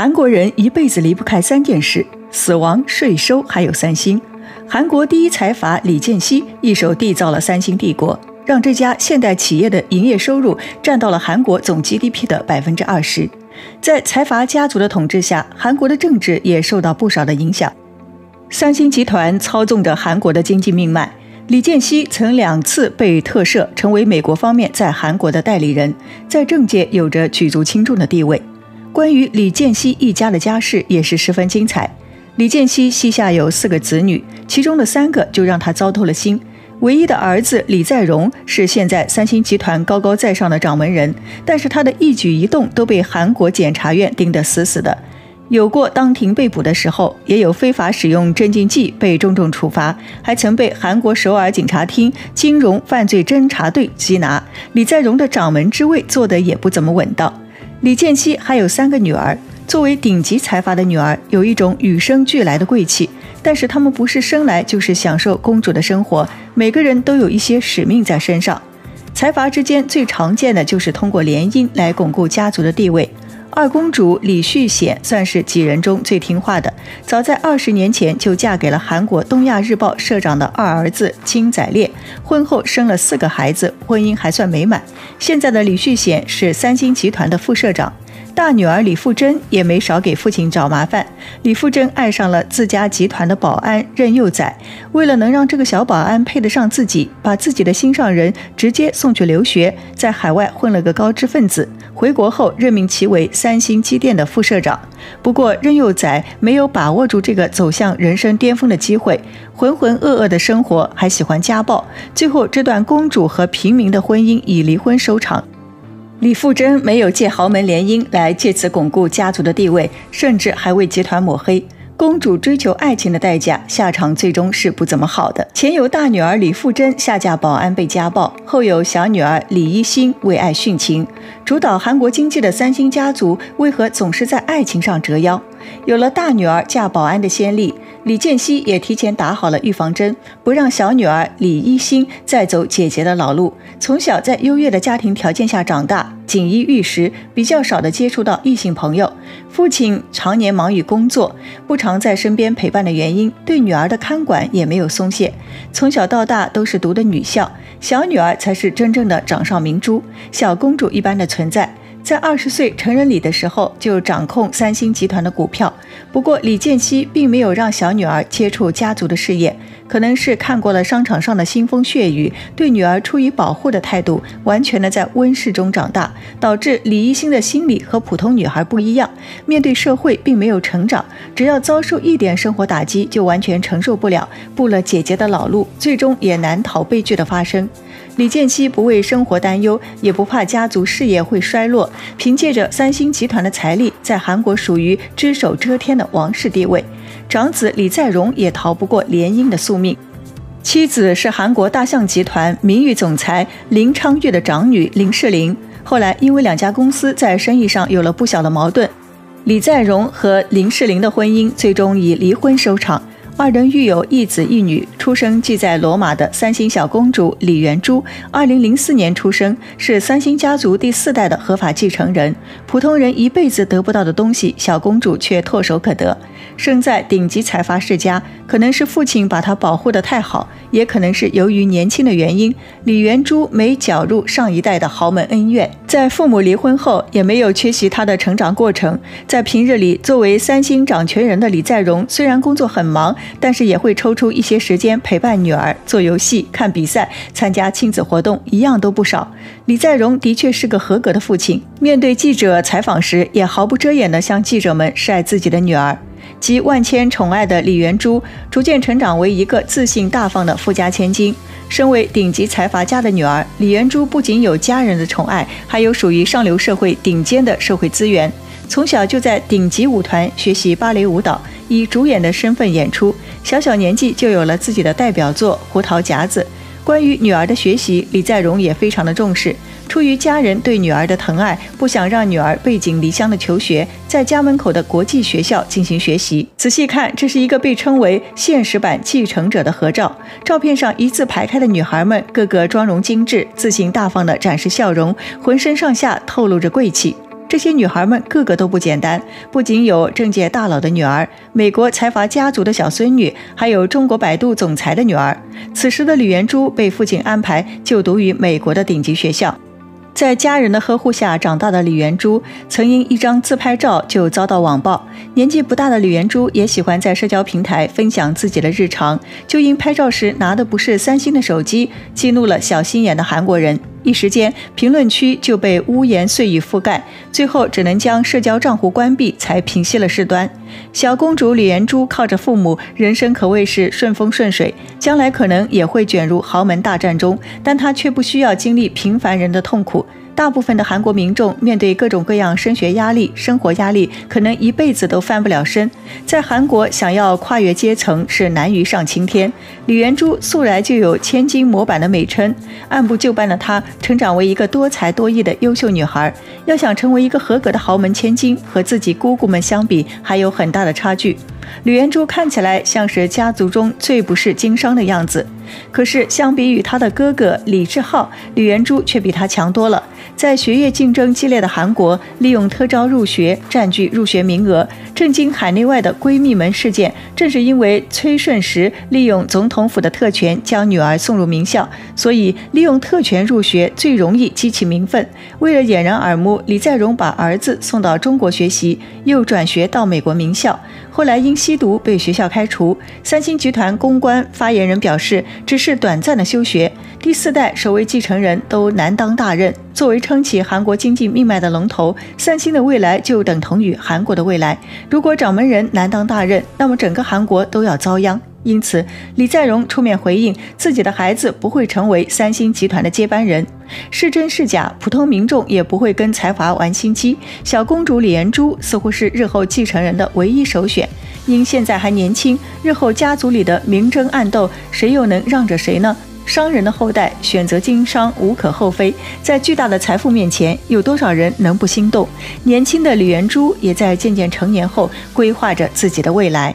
韩国人一辈子离不开三件事：死亡、税收，还有三星。韩国第一财阀李健熙一手缔造了三星帝国，让这家现代企业的营业收入占到了韩国总 GDP 的百分之二十。在财阀家族的统治下，韩国的政治也受到不少的影响。三星集团操纵着韩国的经济命脉。李健熙曾两次被特赦，成为美国方面在韩国的代理人，在政界有着举足轻重的地位。关于李健熙一家的家世也是十分精彩。李健熙膝下有四个子女，其中的三个就让他糟透了心。唯一的儿子李在镕是现在三星集团高高在上的掌门人，但是他的一举一动都被韩国检察院盯得死死的。有过当庭被捕的时候，也有非法使用镇静剂被重重处罚，还曾被韩国首尔警察厅金融犯罪侦查队缉拿。李在镕的掌门之位坐得也不怎么稳当。李建熙还有三个女儿，作为顶级财阀的女儿，有一种与生俱来的贵气，但是她们不是生来就是享受公主的生活，每个人都有一些使命在身上。财阀之间最常见的就是通过联姻来巩固家族的地位。二公主李旭显算是几人中最听话的，早在二十年前就嫁给了韩国《东亚日报》社长的二儿子金载烈，婚后生了四个孩子，婚姻还算美满。现在的李旭显是三星集团的副社长。大女儿李富珍也没少给父亲找麻烦。李富珍爱上了自家集团的保安任佑载，为了能让这个小保安配得上自己，把自己的心上人直接送去留学，在海外混了个高知分子。回国后任命其为三星机电的副社长。不过任佑载没有把握住这个走向人生巅峰的机会，浑浑噩噩的生活，还喜欢家暴。最后这段公主和平民的婚姻以离婚收场。李富珍没有借豪门联姻来借此巩固家族的地位，甚至还为集团抹黑。公主追求爱情的代价，下场最终是不怎么好的。前有大女儿李富珍下嫁保安被家暴，后有小女儿李一星为爱殉情。主导韩国经济的三星家族，为何总是在爱情上折腰？有了大女儿嫁保安的先例，李建熙也提前打好了预防针，不让小女儿李一星再走姐姐的老路。从小在优越的家庭条件下长大。锦衣玉食，比较少的接触到异性朋友。父亲常年忙于工作，不常在身边陪伴的原因，对女儿的看管也没有松懈。从小到大都是读的女校，小女儿才是真正的掌上明珠，小公主一般的存在。在二十岁成人礼的时候，就掌控三星集团的股票。不过，李健熙并没有让小女儿接触家族的事业，可能是看过了商场上的腥风血雨，对女儿出于保护的态度，完全的在温室中长大，导致李一星的心理和普通女孩不一样，面对社会并没有成长，只要遭受一点生活打击，就完全承受不了，步了姐姐的老路，最终也难逃悲剧的发生。李健熙不为生活担忧，也不怕家族事业会衰落，凭借着三星集团的财力，在韩国属于只手遮天的王室地位。长子李在镕也逃不过联姻的宿命，妻子是韩国大象集团名誉总裁林昌月的长女林世玲。后来因为两家公司在生意上有了不小的矛盾，李在镕和林世玲的婚姻最终以离婚收场。二人育有一子一女，出生即在罗马的三星小公主李元珠，二零零四年出生，是三星家族第四代的合法继承人。普通人一辈子得不到的东西，小公主却唾手可得。生在顶级财阀世家，可能是父亲把她保护得太好，也可能是由于年轻的原因，李元珠没搅入上一代的豪门恩怨。在父母离婚后，也没有缺席她的成长过程。在平日里，作为三星掌权人的李在镕，虽然工作很忙。但是也会抽出一些时间陪伴女儿做游戏、看比赛、参加亲子活动，一样都不少。李在镕的确是个合格的父亲，面对记者采访时，也毫不遮掩地向记者们晒自己的女儿。集万千宠爱的李元珠，逐渐成长为一个自信大方的富家千金。身为顶级财阀家的女儿，李元珠不仅有家人的宠爱，还有属于上流社会顶尖的社会资源。从小就在顶级舞团学习芭蕾舞蹈，以主演的身份演出。小小年纪就有了自己的代表作《胡桃夹子》。关于女儿的学习，李在镕也非常的重视。出于家人对女儿的疼爱，不想让女儿背井离乡的求学，在家门口的国际学校进行学习。仔细看，这是一个被称为“现实版继承者”的合照。照片上一字排开的女孩们，个个妆容精致，自信大方地展示笑容，浑身上下透露着贵气。这些女孩们个个都不简单，不仅有政界大佬的女儿、美国财阀家族的小孙女，还有中国百度总裁的女儿。此时的李元珠被父亲安排就读于美国的顶级学校。在家人的呵护下长大的李元珠，曾因一张自拍照就遭到网暴。年纪不大的李元珠也喜欢在社交平台分享自己的日常，就因拍照时拿的不是三星的手机，激怒了小心眼的韩国人。一时间，评论区就被污言碎语覆盖，最后只能将社交账户关闭，才平息了事端。小公主李延珠靠着父母，人生可谓是顺风顺水，将来可能也会卷入豪门大战中，但她却不需要经历平凡人的痛苦。大部分的韩国民众面对各种各样升学压力、生活压力，可能一辈子都翻不了身。在韩国，想要跨越阶层是难于上青天。李元珠素来就有千金模板的美称，按部就班的她成长为一个多才多艺的优秀女孩。要想成为一个合格的豪门千金，和自己姑姑们相比，还有很大的差距。李元珠看起来像是家族中最不是经商的样子，可是相比于他的哥哥李智浩，李元珠却比他强多了。在学业竞争激烈的韩国，利用特招入学占据入学名额，震惊海内外的闺蜜门事件，正是因为崔顺实利用总统府的特权将女儿送入名校，所以利用特权入学最容易激起民愤。为了掩人耳目，李在镕把儿子送到中国学习，又转学到美国名校。后来因吸毒被学校开除。三星集团公关发言人表示，只是短暂的休学。第四代首位继承人都难当大任。作为撑起韩国经济命脉的龙头，三星的未来就等同于韩国的未来。如果掌门人难当大任，那么整个韩国都要遭殃。因此，李在镕出面回应，自己的孩子不会成为三星集团的接班人。是真是假，普通民众也不会跟财阀玩心机。小公主李延珠似乎是日后继承人的唯一首选，因现在还年轻，日后家族里的明争暗斗，谁又能让着谁呢？商人的后代选择经商无可厚非，在巨大的财富面前，有多少人能不心动？年轻的李元珠也在渐渐成年后规划着自己的未来。